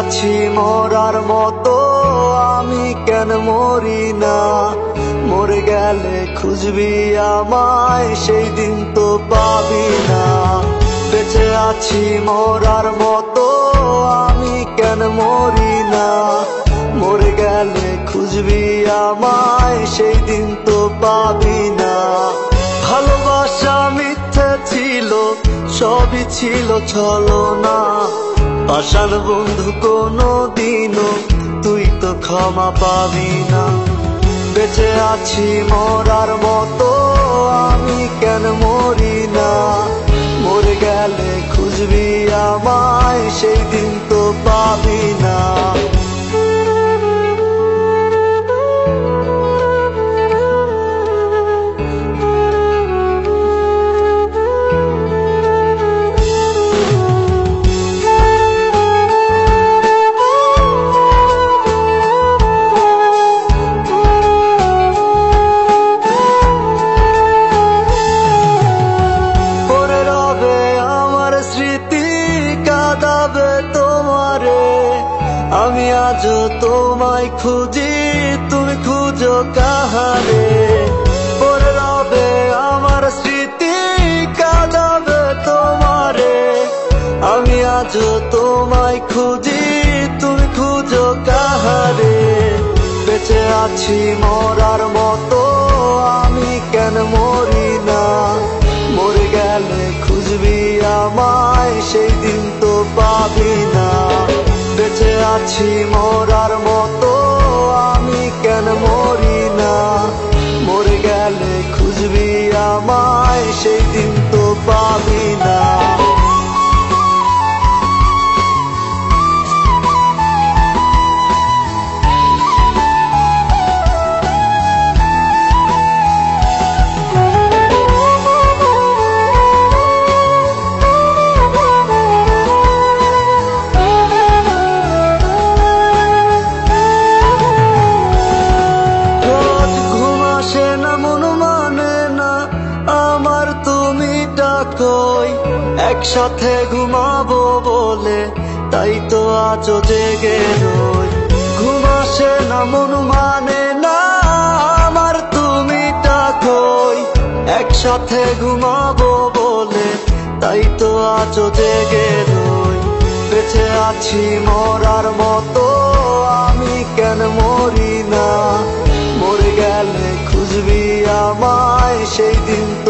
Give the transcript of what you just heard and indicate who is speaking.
Speaker 1: আছি মরার মতো, আমি কেন মরি না? মরে গেলে খুঁজবি আমায়, সেই দিন তো পাবি না। বেঁচে আছি মরার মতো, আমি কেন মরি না? মরে গেলে খুঁজবি আমায়, সেই দিন তো পাবি না। ভালোবাসা মিথ্যে ছিল, সবই ছিল ছলনা। পাশান বন্ধু কোনো দিনও তুই তো ক্ষমা পাবি না। বেঁচে আছি মরার মতো, আমি কেন মরি না? মরে গেলে খুঁজবি আমায়, সেই দিন তো পাবি না। আমি আজও তোমায় খুঁজি, তুমি খুঁজো কাহারে? পরে আমার স্মৃতি, কাঁদাবে তোমারে। আমি আজও তোমায় খুঁজি, তুমি খুঁজো কাহারে? বেঁচে আছি মরার মতো, আমি কেন মরি না? মরে গেলে খুঁজবি আমায়, সেই দিন তো পাবি না। বেঁচে আছি মরার মতো। একসাথে ঘুমাবো বলে, তাই তো আজ জেগে রই। ঘুমাসে না, মন মানে না, আমার তুমি কই একসাথে ঘুমাবো বলে, তাই তো আজ জেগে রই। বেঁচে আছি মরার মতো, আমি কেন মরি না? মরে গেলে খুঁজবি আমায়, সেই দিন তো